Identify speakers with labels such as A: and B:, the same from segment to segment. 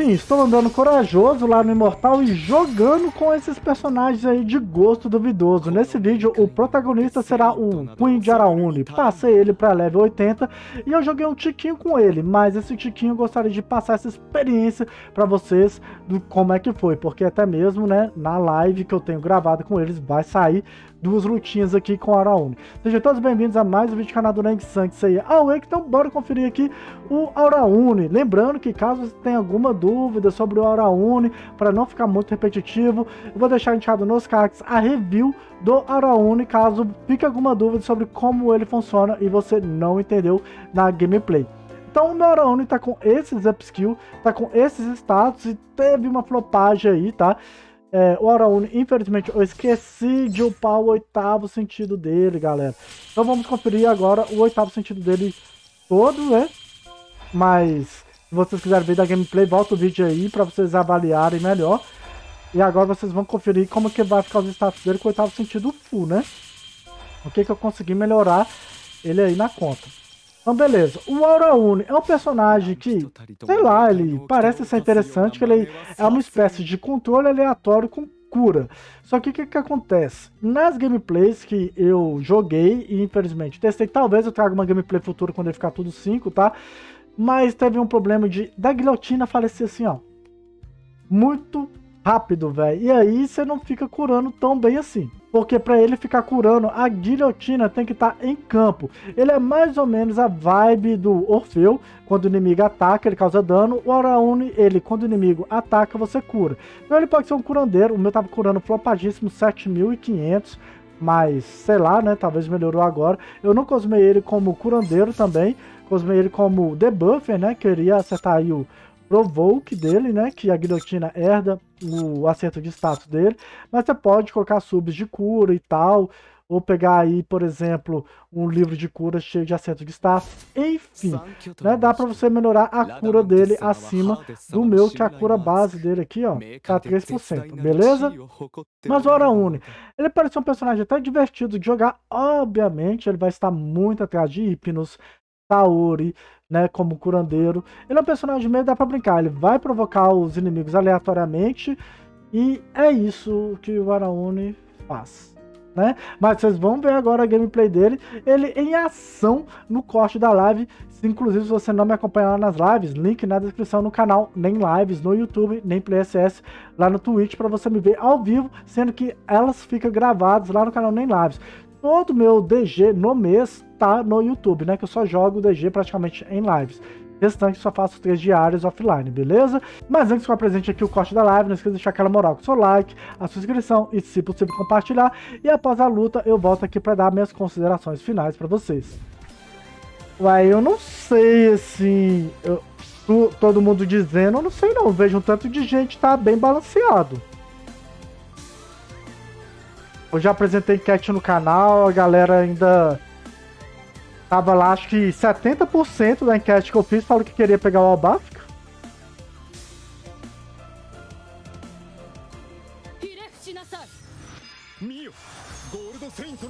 A: Sim, estou andando corajoso lá no Imortal e jogando com esses personagens aí de gosto duvidoso. Nesse vídeo, o protagonista será o Queen de Araúne. Passei ele para level 80 e eu joguei um tiquinho com ele, mas esse tiquinho eu gostaria de passar essa experiência para vocês do como é que foi, porque até mesmo, né, na live que eu tenho gravado com eles vai sair duas lutinhas aqui com o Araúne. Sejam todos bem-vindos a mais um vídeo do canal do Neng Sangue, isso aí Awake, então bora conferir aqui o Araúne. Lembrando que caso você tenha alguma dúvida sobre o Araúne, para não ficar muito repetitivo, eu vou deixar indicado nos cards a review do Araúne, caso fique alguma dúvida sobre como ele funciona e você não entendeu na gameplay. Então o meu Araúne tá com esses upskill, tá com esses status e teve uma flopagem aí, tá? É, o Araúne, infelizmente, eu esqueci de upar o oitavo sentido dele, galera. Então vamos conferir agora o oitavo sentido dele todo, né? Mas, se vocês quiserem ver da gameplay, volta o vídeo aí para vocês avaliarem melhor. E agora vocês vão conferir como que vai ficar os status dele com o oitavo sentido full, né? O que que eu consegui melhorar ele aí na conta. Então, beleza. O Auraune é um personagem que, sei lá, ele parece ser interessante, que ele é uma espécie de controle aleatório com cura. Só que o que, que acontece? Nas gameplays que eu joguei, e infelizmente testei, talvez eu traga uma gameplay futura quando ele ficar tudo 5, tá? Mas teve um problema de da guilhotina falecer assim, ó. Muito rápido, velho. E aí você não fica curando tão bem assim. Porque para ele ficar curando, a guilhotina tem que estar tá em campo. Ele é mais ou menos a vibe do Orfeu. Quando o inimigo ataca, ele causa dano. O Araune, ele, quando o inimigo ataca, você cura. Então ele pode ser um curandeiro. O meu tava curando flopadíssimo, 7500. Mas, sei lá, né? Talvez melhorou agora. Eu não cosmei ele como curandeiro também. Cosmei ele como debuffer, né? Queria acertar aí o, Provoke dele, né? Que a guilhotina herda o acerto de status dele. Mas você pode colocar subs de cura e tal. Ou pegar aí, por exemplo, um livro de cura cheio de acerto de status. Enfim, né, dá para você melhorar a cura dele acima do meu, que é a cura base dele aqui, ó, tá 3%, beleza? Mas o Oraune, ele parece um personagem até divertido de jogar. Obviamente, ele vai estar muito atrás de Hipnos, Tauri, né, como curandeiro. Ele é um personagem meio dá pra brincar, ele vai provocar os inimigos aleatoriamente e é isso que o Araune faz. Né? Mas vocês vão ver agora a gameplay dele, ele em ação no corte da live. Inclusive, se você não me acompanhar nas lives, link na descrição no canal, nem lives no YouTube, nem PlaySS lá no Twitch para você me ver ao vivo, sendo que elas ficam gravadas lá no canal, nem lives todo meu DG no mês tá no YouTube, né? Que eu só jogo DG praticamente em lives. Restante só faço três diários offline, beleza? Mas antes que eu apresente aqui o corte da live, não esqueça de deixar aquela moral com o seu like, a sua inscrição e, se possível, compartilhar. E após a luta, eu volto aqui para dar minhas considerações finais para vocês. Ué, eu não sei, assim... Eu, todo mundo dizendo, eu não sei não. Vejo um tanto de gente tá bem balanceado. Eu já apresentei enquete no canal, a galera ainda tava lá, acho que 70% da enquete que eu fiz falou que queria pegar o Albafka.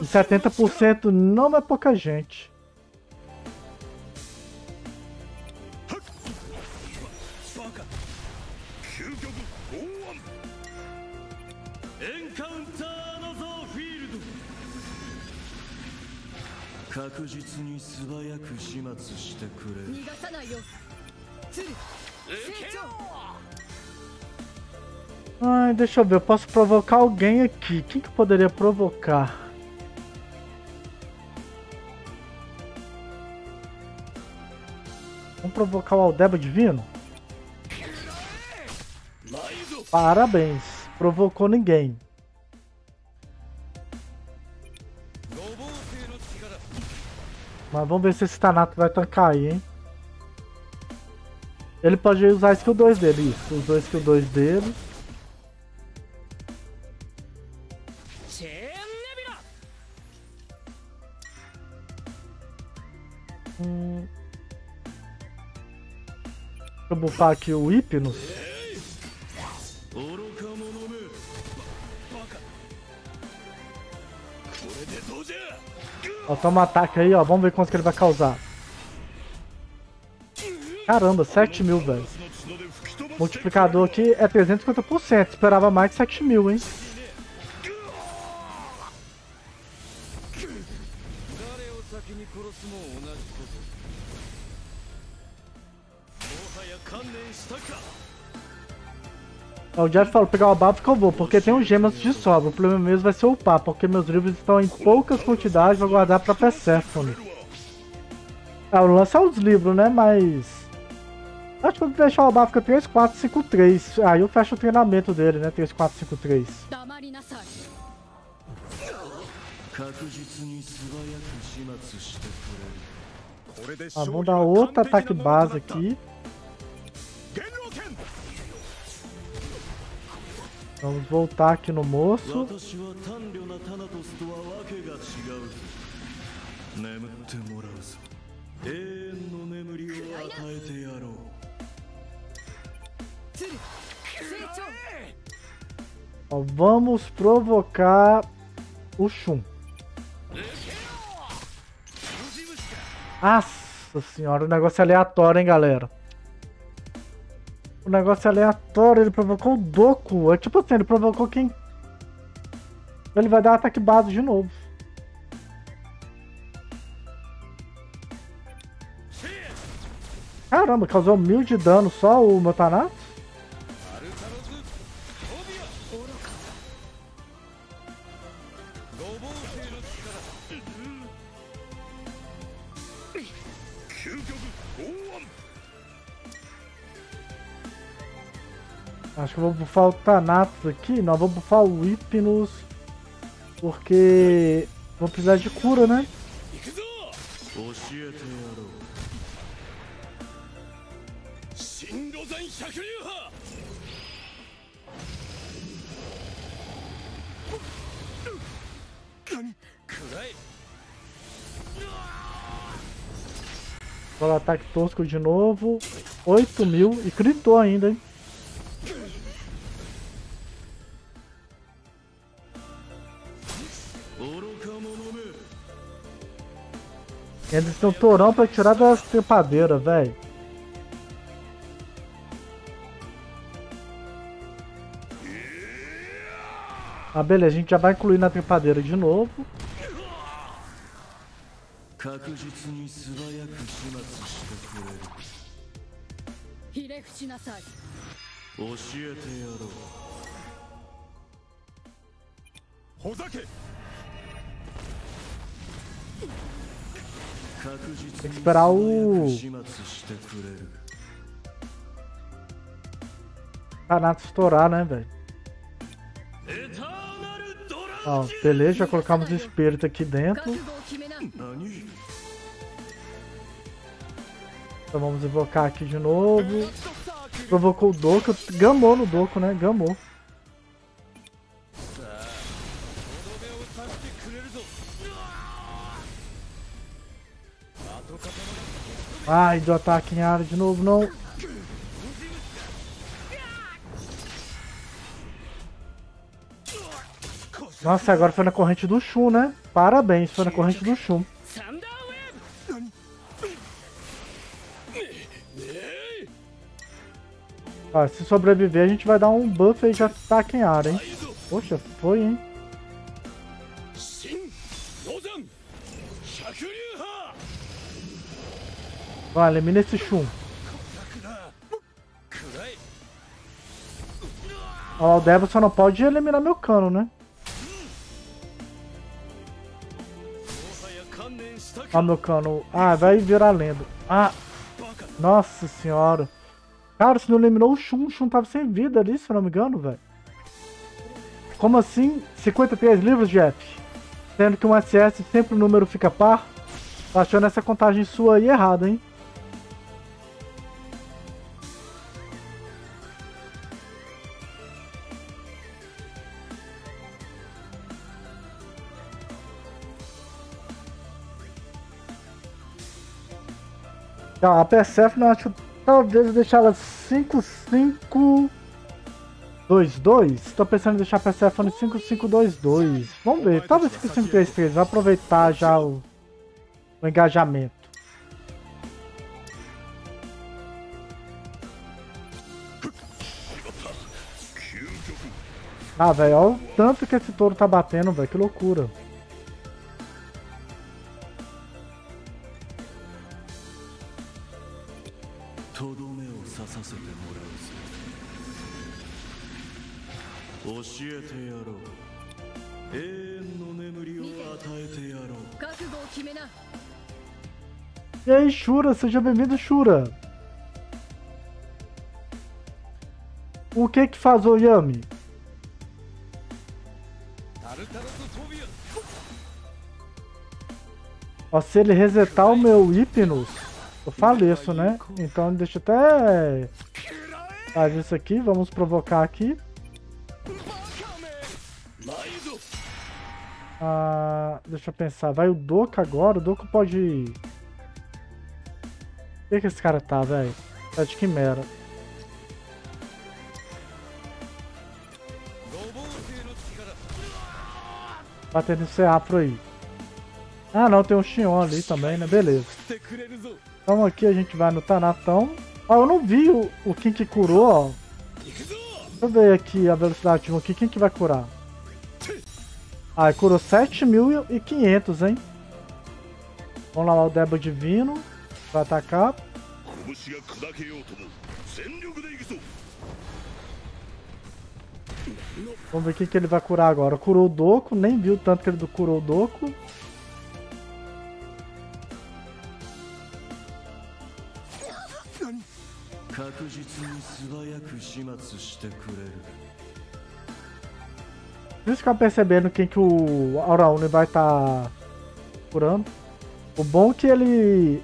A: E 70% não é pouca gente. Ai, deixa eu ver, eu posso provocar alguém aqui. Quem que poderia provocar? Vamos provocar o Aldeba Divino? Parabéns, provocou ninguém. Mas vamos ver se esse Tanato vai tancar aí, hein? Ele pode usar a skill 2 dele, isso. Usou a skill 2 dele. Hum. Deixa eu bufar aqui o Hypnos. Ó, toma um ataque aí, ó. Vamos ver quanto que ele vai causar. Caramba, 7 mil, velho. Multiplicador aqui é 350%. Esperava mais de 7 mil, hein? O Jeff falou, pegar o buff que eu vou, porque tem uns gemas de sobra. O problema mesmo vai ser upar, porque meus livros estão em poucas quantidades, vou guardar pra Persephone. Ah, lance é os livros, né? Mas... Acho que eu vou deixar o buff ficar 3, 4, 5, 3. Aí eu fecho o treinamento dele, né? 3, 4, 5, 3. Ah, vamos dar outro ataque base aqui. Vamos voltar aqui no moço. Ó, vamos provocar o Shun. Nossa senhora, o negócio é aleatório, hein, galera. O negócio aleatório, ele provocou o Doku. É tipo assim, ele provocou quem... Ele vai dar ataque base de novo. Caramba, causou mil de dano só o Motanato? Acho que eu vou bufar o Thanatos aqui. Não, vou bufar o Hypnos. Porque vou precisar de cura, né? Vou ataque tosco de novo. 8 mil e gritou ainda, hein? Eles têm um torão pra tirar das trepadeiras, velho. Ah, beleza, a gente já vai incluir na trepadeira de novo. Hozake! Tem que esperar o... Canato estourar, né, velho? Ó, beleza, já colocamos o espírito aqui dentro. Então vamos invocar aqui de novo. Provocou o Doku. Gamou no Doku, né? Gamou. Ai, do ataque em área de novo, não. Nossa, agora foi na corrente do Shun, né? Parabéns, foi na corrente do Shun. Ó, se sobreviver, a gente vai dar um buff aí de ataque em área, hein? Poxa, foi, hein? Vai, elimina esse Shun. Ó, o Devil só não pode eliminar meu cano, né? Ó, meu cano. Ah, vai virar lenda. Ah, nossa senhora. Cara, se não eliminou o Shun, o Shun tava sem vida ali, se eu não me engano, velho. Como assim? 53 livros, Jeff? Sendo que um SS sempre o número fica par? Tô achando essa contagem sua aí errada, hein? Tá, a Persephone eu acho talvez deixar ela 5, 5, 2, 2. Estou pensando em deixar a Persephone 5, 5, 2, 2. Vamos ver, talvez 5, 5, 3, 3. Vai aproveitar já o, o engajamento. Ah, velho, olha o tanto que esse touro tá batendo, velho, que loucura. Shura, seja bem-vindo, Shura. O que que faz o Yami? Ó, se ele resetar o meu Hypnos, eu faleço, né? Então deixa eu até fazer isso aqui. Vamos provocar aqui. Ah, deixa eu pensar. Vai o Doku agora? O Doku pode... Que, que esse cara tá, velho? Tá de quimera. Batendo esse afro aí. Ah não, tem um Xion ali também, né? Beleza. Então aqui a gente vai no Tanatão. Ó, eu não vi o, o quem que curou, ó. Deixa eu ver aqui a velocidade de um aqui. Quem que vai curar? Ah, curou 7.500, hein? Vamos lá, o Deba Divino. Vai atacar. Vamos ver quem que ele vai curar agora. Curou o Doku, nem viu tanto que ele curou o Doku. Deixa ficar percebendo quem que o Auraune vai estar tá curando. O bom é que ele...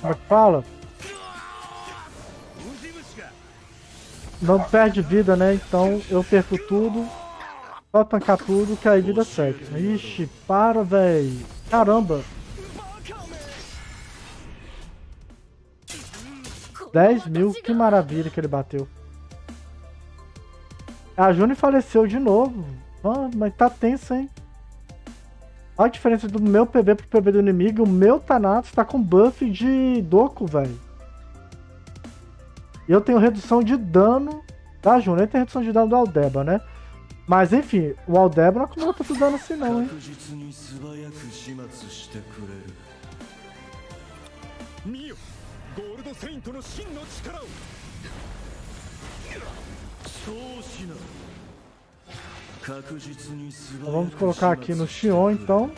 A: Como é que fala? Não perde vida, né? Então eu perco tudo. Só tancar tudo que aí vida segue. Ixi, para, velho. Caramba. 10 mil, que maravilha que ele bateu. A Juni faleceu de novo. Ah, mas tá tenso, hein? Olha a diferença do meu PB pro PB do inimigo. O meu Thanatos tá com buff de Doku, velho. E eu tenho redução de dano da Juni. Eu tenho redução de dano do Aldeba, né? Mas enfim, o Aldeba não acumula tanto dano assim não, hein? Então vamos colocar aqui no Xion então.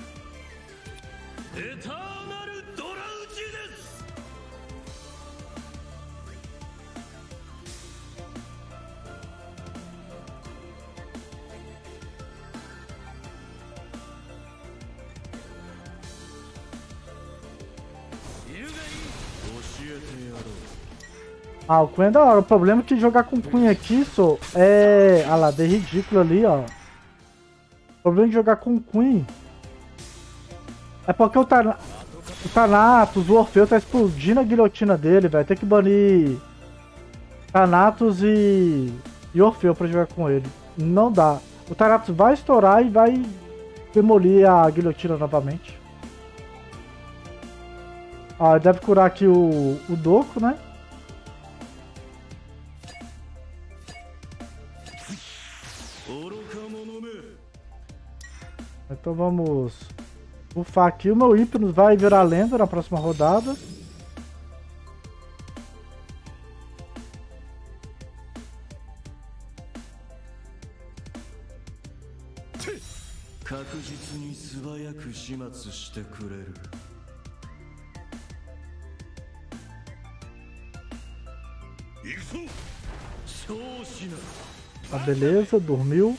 A: Ah, o Queen é da hora. O problema é que jogar com Queen aqui, só é. Ah lá, dei ridículo ali, ó. O problema de jogar com Queen é porque o, Tan... o Thanatos, o Orfeu tá explodindo a guilhotina dele, velho. Tem que banir Thanatos e... e Orfeu pra jogar com ele. Não dá. O Thanatos vai estourar e vai demolir a guilhotina novamente. Ah, deve curar aqui o, o né? Então vamos bufar aqui. O meu Hypnos vai virar lenda na próxima rodada. Tá beleza, dormiu.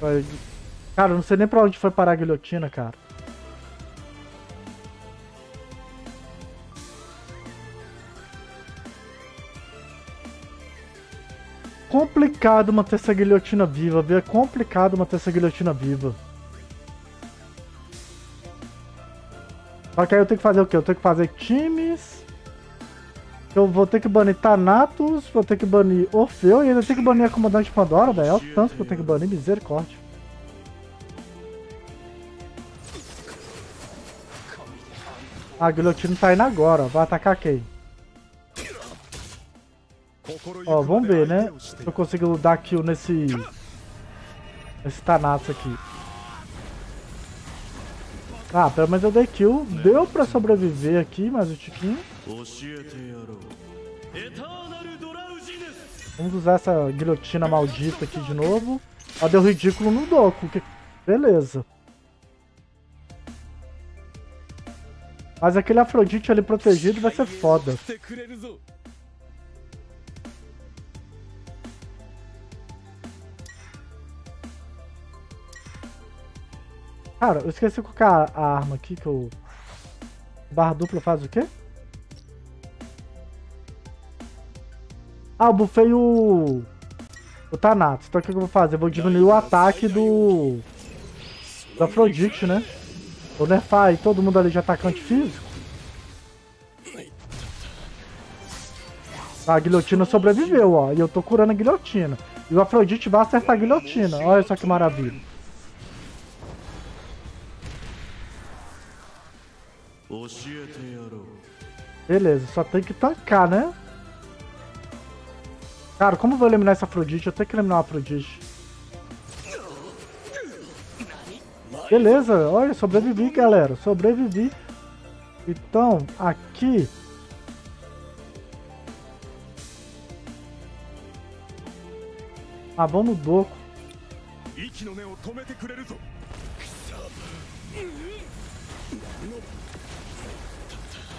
A: Cara, eu não sei nem pra onde foi parar a guilhotina, cara. Complicado manter essa guilhotina viva, viu? É complicado manter essa guilhotina viva. Só que aí eu tenho que fazer o quê? Eu tenho que fazer times. Eu vou ter que banir Thanatos, vou ter que banir Orfeu e ainda tenho que banir a Comandante Pandora, velho. É o tanto que eu tenho que banir, misericórdia. A guilhotina tá indo agora, vai atacar quem? Ó, vamos ver, né? Se eu consigo dar kill nesse... Nesse Thanatos aqui. Ah, pelo menos eu dei kill. Deu pra sobreviver aqui, mais um tiquinho. Vamos usar essa guilhotina maldita aqui de novo. Ó, deu ridículo no Doku. Que... Beleza. Mas aquele Afrodite ali protegido vai ser foda. Cara, eu esqueci de colocar a arma aqui que eu... Barra dupla faz o quê? Ah, eu bufei o... O Thanatos. Então o que eu vou fazer? Eu vou diminuir o ataque do... Do Afrodite, né? Vou nerfar aí todo mundo ali de atacante físico. A guilhotina sobreviveu, ó. E eu tô curando a guilhotina. E o Afrodite vai acertar a guilhotina. Olha só que maravilha. Beleza, só tem que tancar, né? Cara, como eu vou eliminar essa Afrodite? Eu tenho que eliminar a Afrodite. Beleza, olha, sobrevivi, galera. Sobrevivi. Então, aqui... Ah, vamos no Doco.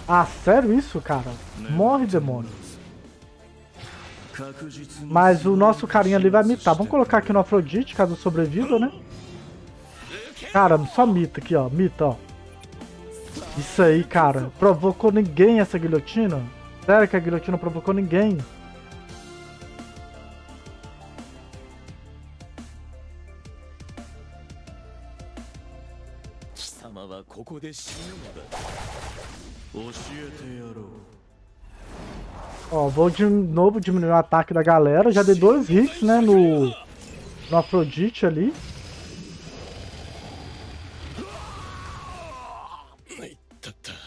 A: Ah, sério isso, cara? Morre, demônio. Mas o nosso carinha ali vai mitar. Vamos colocar aqui no Afrodite, caso sobreviva, né? Cara, só mita aqui, ó. Mita, ó. Isso aí, cara. Provocou ninguém essa guilhotina? Sério que a guilhotina provocou ninguém? Ó, vou de novo diminuir o ataque da galera. Já dei dois hits, né, no, no Afrodite ali.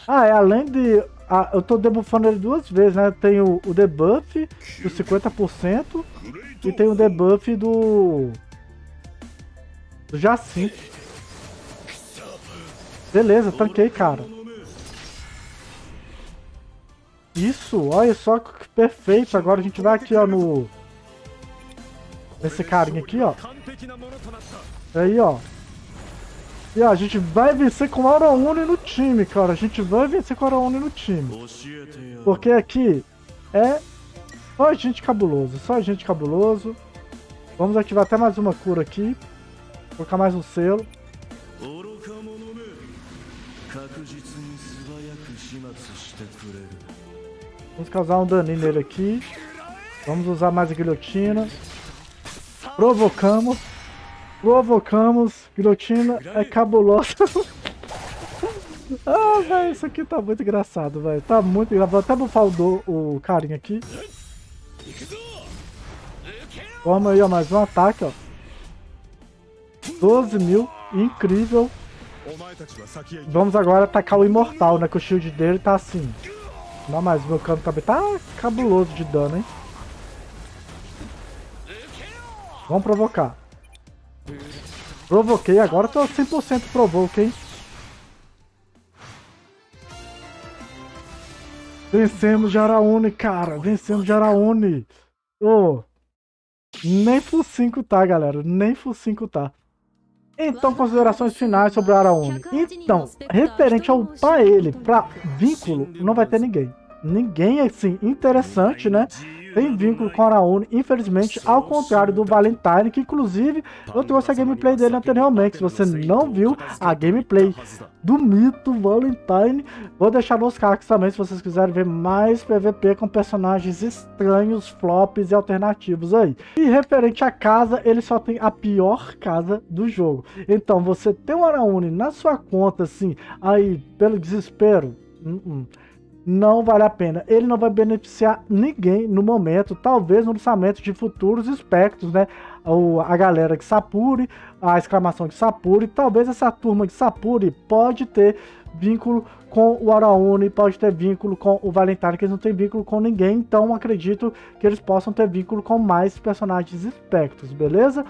A: Ah, é além de... Ah, eu tô debuffando ele duas vezes, né? Tem o, o debuff do 50% e tem o debuff do... Do Jacinto. Beleza, tanquei, cara. Isso, olha só que perfeito. Agora a gente vai aqui, ó, no... Nesse carinha aqui, ó. Aí, ó. E ó, a gente vai vencer com Aura Uni no time, cara. A gente vai vencer com Aura Uni no time. Porque aqui é só gente cabuloso, só gente cabuloso. Vamos ativar até mais uma cura aqui. Colocar mais um selo. Vamos causar um daninho nele aqui. Vamos usar mais a guilhotina. Provocamos. Provocamos. Guilhotina é cabulosa. ah, velho, isso aqui tá muito engraçado, velho. Tá muito engraçado. Vou até bufar o, o carinha aqui. Vamos aí, ó, mais um ataque, ó. 12 mil, incrível. Vamos agora atacar o Imortal, né? Que o shield dele tá assim. Não, mas meu campo também tá cabuloso de dano, hein? Vamos provocar. Provoquei, agora tô 100% provoke, hein? Vencemos Jaraúne, cara. Vencemos Jaraúne. Ô. Oh, nem full 5 tá, galera. Nem full 5 tá. Então, considerações finais sobre o Araúne. Então, referente ao upar ele para vínculo, não vai ter ninguém. Ninguém, assim, interessante, né? Tem vínculo com o Araúne, infelizmente, ao contrário do Valentine, que inclusive eu trouxe a gameplay dele anteriormente. Se você não viu a gameplay do mito Valentine, vou deixar nos cards também se vocês quiserem ver mais PVP com personagens estranhos, flops e alternativos aí. E referente à casa, ele só tem a pior casa do jogo. Então, você tem um Araúne na sua conta, assim, aí, pelo desespero, uh -uh não vale a pena. Ele não vai beneficiar ninguém no momento, talvez no lançamento de futuros espectros, né? O, a galera de Sapuri, a exclamação de Sapuri, talvez essa turma de Sapuri pode ter vínculo com o Arauni, pode ter vínculo com o Valentine, que eles não têm vínculo com ninguém, então acredito que eles possam ter vínculo com mais personagens espectros, beleza?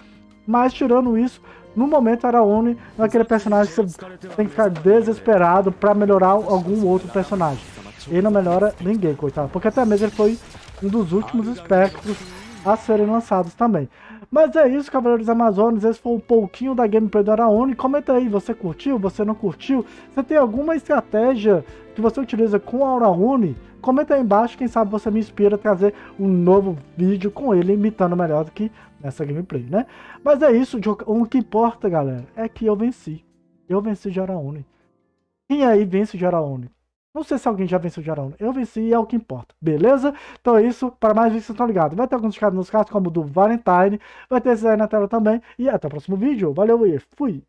A: Mas tirando isso, no momento Arauni é aquele personagem que você tem que ficar desesperado para melhorar algum outro personagem. Ele não melhora ninguém, coitado. Porque até mesmo ele foi um dos últimos espectros a serem lançados também. Mas é isso, Cavaleiros Amazonas. Esse foi um pouquinho da gameplay do Araone. Comenta aí, você curtiu? Você não curtiu? Você tem alguma estratégia que você utiliza com o Araone? Comenta aí embaixo, quem sabe você me inspira a trazer um novo vídeo com ele imitando melhor do que nessa gameplay, né? Mas é isso, o que importa, galera, é que eu venci. Eu venci de Araone. Quem aí vence de Araone? Não sei se alguém já venceu o Jarão. Eu venci e é o que importa. Beleza? Então é isso. Para mais vídeos, estão ligados. Vai ter alguns casos nos casos, como o do Valentine. Vai ter esse aí na tela também. E até o próximo vídeo. Valeu e fui!